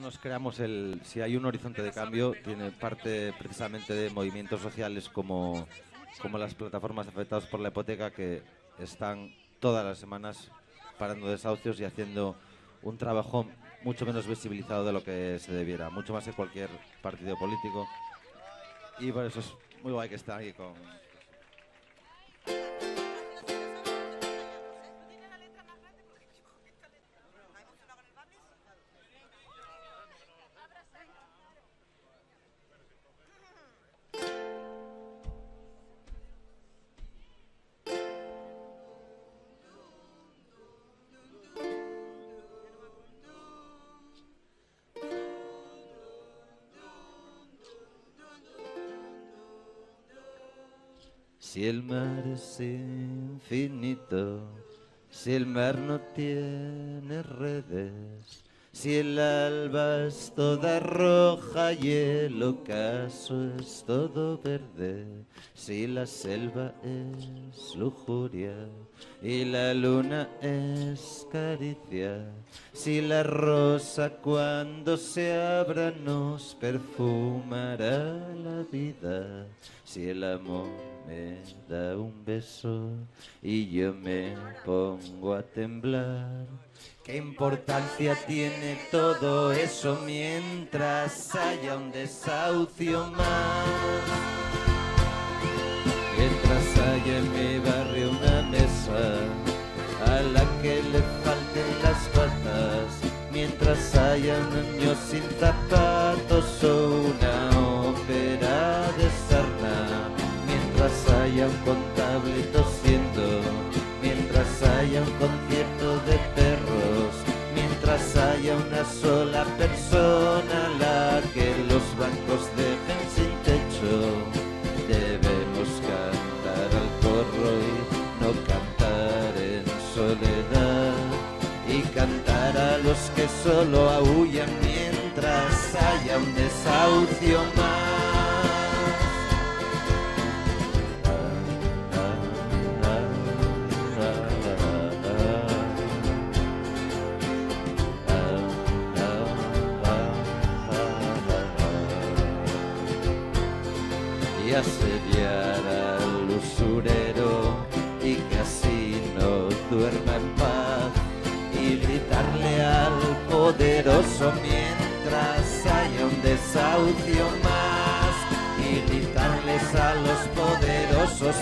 nos creamos el, si hay un horizonte de cambio, tiene parte precisamente de movimientos sociales como, como las plataformas afectadas por la hipoteca que están todas las semanas parando desahucios y haciendo un trabajo mucho menos visibilizado de lo que se debiera, mucho más que cualquier partido político. Y por eso es muy guay que está aquí con, Si el mar es infinito, si el mar no tiene redes, si el alba es toda roja y el ocaso es todo verde, si la selva es lujuria y la luna es si la rosa cuando se abra nos perfumará la vida, si el amor me da un beso y yo me pongo a temblar. ¿Qué importancia tiene todo eso mientras haya un desahucio más? Mientras haya en mi barrio una mesa a la que le mientras haya un niño sin zapatos o una ópera de sarna, mientras haya un contable tosiendo, mientras haya un concierto de perros, mientras haya una sola persona cantar a los que solo aullan mientras haya un desahucio más. y asediar al usurero y así no duerma en paz gritarle al poderoso mientras haya un desahucio más. Y gritarles a los poderosos